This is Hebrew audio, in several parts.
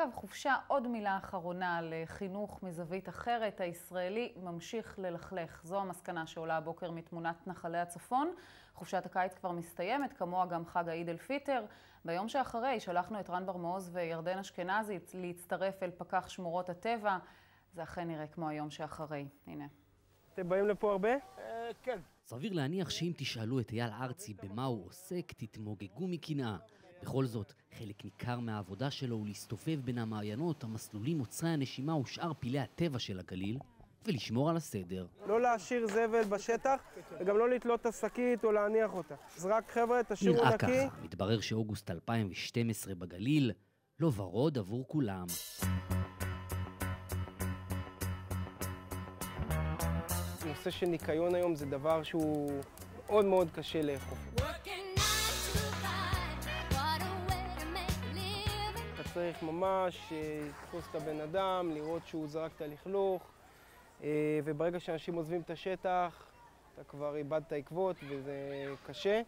אגב, חופשה, עוד מילה אחרונה לחינוך מזווית אחרת. הישראלי ממשיך ללכלך. זו המסקנה שעולה הבוקר מתמונת נחלי הצפון. חופשת הקיץ כבר מסתיימת, כמוה גם חג העיד אל פיטר. ביום שאחרי שלחנו את רן בר מעוז וירדן אשכנזי להצטרף אל פקח שמורות הטבע. זה אכן נראה כמו היום שאחרי. הנה. אתם באים לפה הרבה? כן. סביר להניח שאם תשאלו את אייל ארצי במה הוא עוסק, תתמוגגו מקנאה. בכל זאת, חלק ניכר מהעבודה שלו הוא להסתובב בין המעיינות, המסלולים, עוצרי הנשימה ושאר פילי הטבע של הגליל, ולשמור על הסדר. לא להשאיר זבל בשטח, וגם לא לתלות את השקית או להניח אותה. אז רק חבר'ה, תשאירו נראה נקי. ככה, מתברר שאוגוסט 2012 בגליל לא ורוד עבור כולם. נושא של ניקיון היום זה דבר שהוא מאוד מאוד קשה לאכוף. צריך ממש אה, לתפוס את הבן אדם, לראות שהוא זרק את הלכלוך, אה, וברגע שאנשים עוזבים את השטח, אתה כבר איבדת עקבות וזה קשה.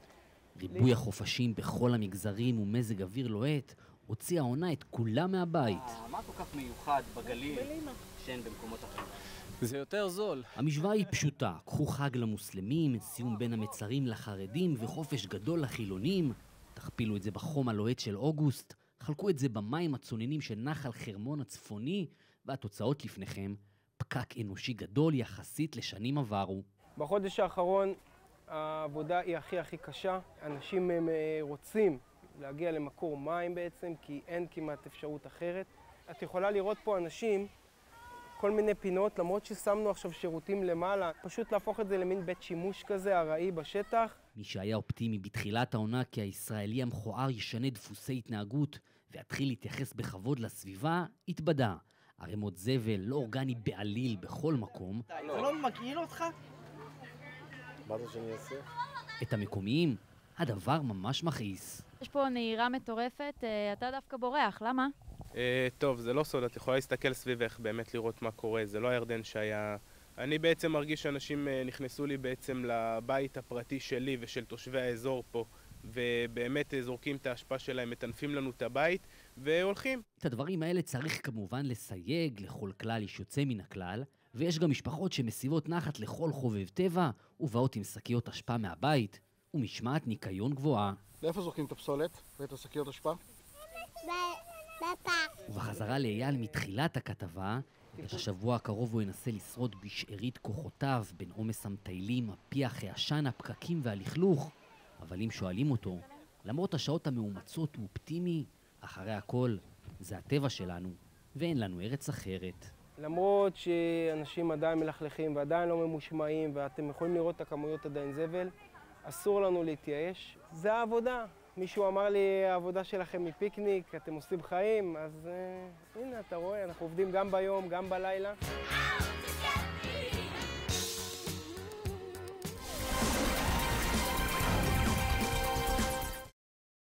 ריבוי החופשים בכל המגזרים ומזג אוויר לוהט הוציא העונה את כולם מהבית. מה כל כך מיוחד בגליל שאין במקומות אחרים? זה יותר זול. המשוואה היא פשוטה, קחו חג למוסלמים, סיום בין המצרים לחרדים וחופש גדול לחילונים, תכפילו את זה בחום הלוהט של אוגוסט, חלקו את זה במים הצוננים של נחל חרמון הצפוני, והתוצאות לפניכם, פקק אנושי גדול יחסית לשנים עברו. בחודש האחרון העבודה היא הכי הכי קשה. אנשים הם אה, רוצים להגיע למקור מים בעצם, כי אין כמעט אפשרות אחרת. את יכולה לראות פה אנשים, כל מיני פינות, למרות ששמנו עכשיו שירותים למעלה, פשוט להפוך את זה למין בית שימוש כזה ארעי בשטח. מי שהיה אופטימי בתחילת העונה כי הישראלי המכוער ישנה דפוסי התנהגות ויתחיל להתייחס בכבוד לסביבה, התבדה. ערימות זבל לא אורגני בעליל בכל מקום, זה לא מגעיל אותך? את המקומיים, הדבר ממש מכעיס. יש פה נהירה מטורפת, אה, אתה דווקא בורח, למה? אה, טוב, זה לא סוד, את יכולה להסתכל סביבך, באמת לראות מה קורה, זה לא הירדן שהיה... אני בעצם מרגיש שאנשים אה, נכנסו לי בעצם לבית הפרטי שלי ושל תושבי האזור פה, ובאמת אה, זורקים את האשפה שלהם, מטנפים לנו את הבית, והולכים. את הדברים האלה צריך כמובן לסייג, לכל כלל יש יוצא מן הכלל, ויש גם משפחות שמסיבות נחת לכל חובב טבע, ובאות עם שקיות אשפה מהבית, ומשמעת ניקיון גבוהה. לאיפה זורקים את הפסולת ואת השקיות אשפה? ובחזרה לאייל מתחילת הכתבה, את השבוע הקרוב הוא ינסה לשרוד בשארית כוחותיו בין עומס המטיילים, הפיח, העשן, הפקקים והלכלוך. אבל אם שואלים אותו, למרות השעות המאומצות הוא אופטימי, אחרי הכל, זה הטבע שלנו, ואין לנו ארץ אחרת. למרות שאנשים עדיין מלכלכים ועדיין לא ממושמעים, ואתם יכולים לראות את הכמויות עדיין זבל, אסור לנו להתייאש. זה העבודה. מישהו אמר לי, העבודה שלכם היא פיקניק, אתם עושים חיים, אז uh, הנה, אתה רואה, אנחנו עובדים גם ביום, גם בלילה.